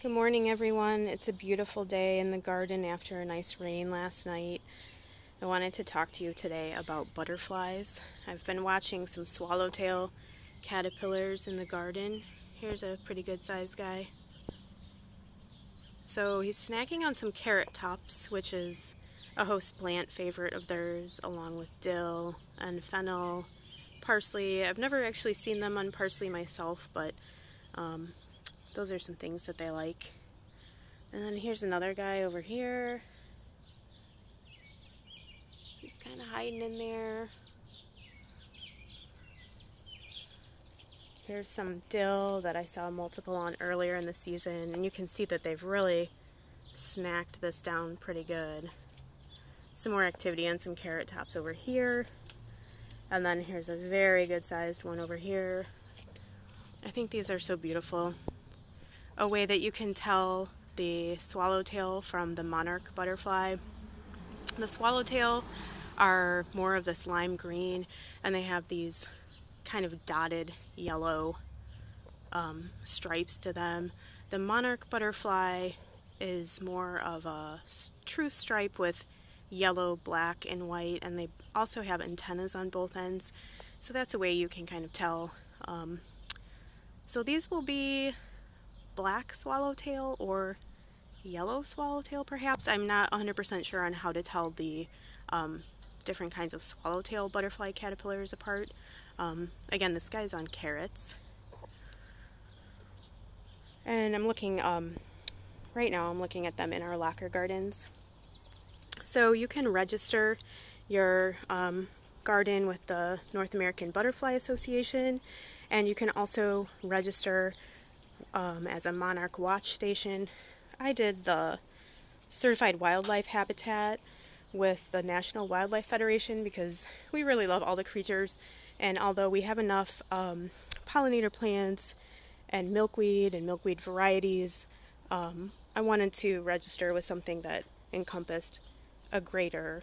Good morning, everyone. It's a beautiful day in the garden after a nice rain last night. I wanted to talk to you today about butterflies. I've been watching some swallowtail caterpillars in the garden. Here's a pretty good sized guy. So he's snacking on some carrot tops, which is a host plant favorite of theirs, along with dill and fennel, parsley. I've never actually seen them on parsley myself, but um, those are some things that they like. And then here's another guy over here. He's kind of hiding in there. Here's some dill that I saw multiple on earlier in the season, and you can see that they've really snacked this down pretty good. Some more activity and some carrot tops over here. And then here's a very good sized one over here. I think these are so beautiful a way that you can tell the swallowtail from the monarch butterfly. The swallowtail are more of this lime green and they have these kind of dotted yellow um, stripes to them. The monarch butterfly is more of a true stripe with yellow, black, and white, and they also have antennas on both ends. So that's a way you can kind of tell. Um, so these will be black swallowtail or yellow swallowtail perhaps. I'm not 100% sure on how to tell the um, different kinds of swallowtail butterfly caterpillars apart. Um, again, this guy's on carrots. And I'm looking, um, right now I'm looking at them in our locker gardens. So you can register your um, garden with the North American Butterfly Association and you can also register um, as a monarch watch station. I did the certified wildlife habitat with the National Wildlife Federation because we really love all the creatures and although we have enough um, pollinator plants and milkweed and milkweed varieties, um, I wanted to register with something that encompassed a greater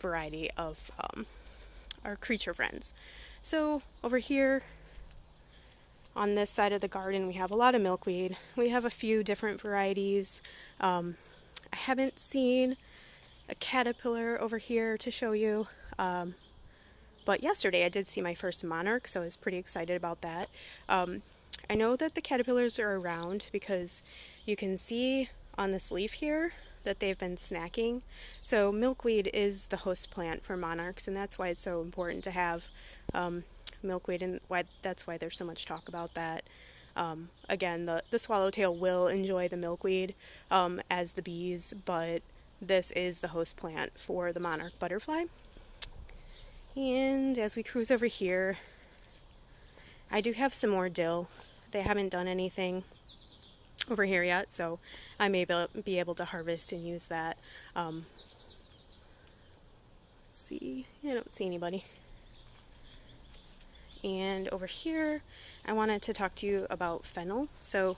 variety of um, our creature friends. So over here on this side of the garden we have a lot of milkweed. We have a few different varieties. Um, I haven't seen a caterpillar over here to show you. Um, but yesterday I did see my first monarch, so I was pretty excited about that. Um, I know that the caterpillars are around because you can see on this leaf here that they've been snacking. So milkweed is the host plant for monarchs, and that's why it's so important to have um, milkweed, and why that's why there's so much talk about that. Um, again, the, the swallowtail will enjoy the milkweed um, as the bees, but this is the host plant for the monarch butterfly. And as we cruise over here, I do have some more dill. They haven't done anything over here yet, so I may be able to harvest and use that. Um, see, I don't see anybody. And over here, I wanted to talk to you about fennel. So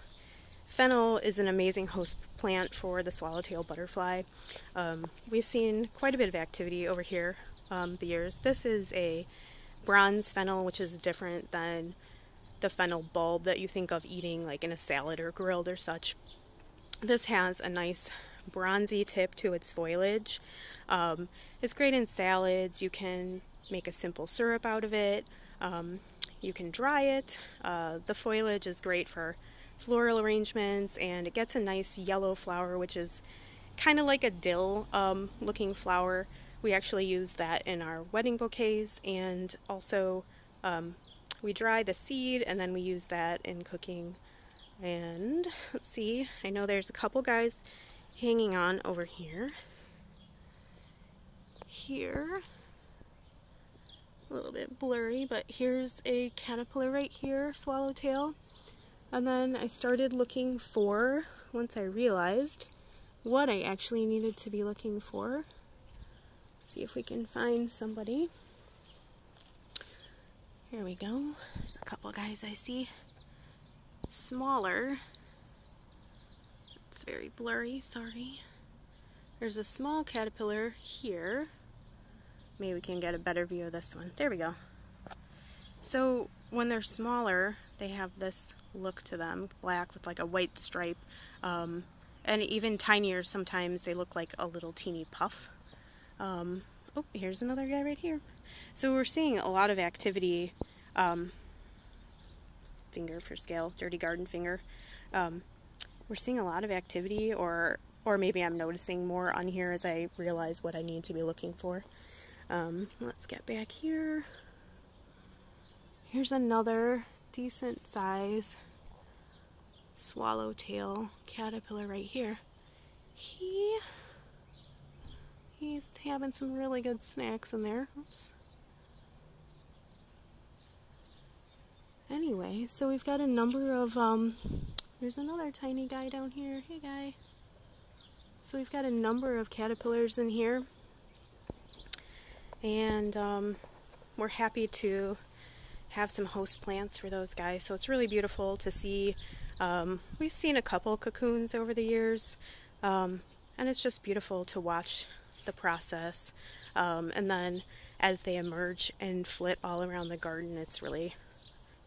fennel is an amazing host plant for the swallowtail butterfly. Um, we've seen quite a bit of activity over here um, the years. This is a bronze fennel, which is different than the fennel bulb that you think of eating like in a salad or grilled or such. This has a nice bronzy tip to its foliage. Um, it's great in salads. You can make a simple syrup out of it. Um, you can dry it. Uh, the foliage is great for floral arrangements and it gets a nice yellow flower which is kind of like a dill um, looking flower. We actually use that in our wedding bouquets and also um, we dry the seed and then we use that in cooking. And let's see, I know there's a couple guys hanging on over here. Here a little bit blurry, but here's a caterpillar right here, swallowtail. And then I started looking for, once I realized what I actually needed to be looking for. See if we can find somebody. Here we go. There's a couple guys I see. Smaller. It's very blurry, sorry. There's a small caterpillar here. Maybe we can get a better view of this one. There we go. So when they're smaller, they have this look to them, black with like a white stripe. Um, and even tinier, sometimes they look like a little teeny puff. Um, oh, here's another guy right here. So we're seeing a lot of activity, um, finger for scale, dirty garden finger. Um, we're seeing a lot of activity or or maybe I'm noticing more on here as I realize what I need to be looking for. Um, let's get back here. Here's another decent size swallowtail caterpillar right here. He he's having some really good snacks in there. Oops. Anyway, so we've got a number of um there's another tiny guy down here. Hey guy. So we've got a number of caterpillars in here. And um, we're happy to have some host plants for those guys. So it's really beautiful to see. Um, we've seen a couple cocoons over the years, um, and it's just beautiful to watch the process. Um, and then as they emerge and flit all around the garden, it's really,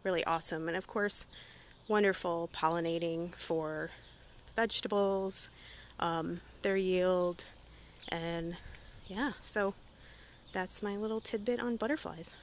really awesome. And of course, wonderful pollinating for vegetables, um, their yield, and yeah, so that's my little tidbit on butterflies.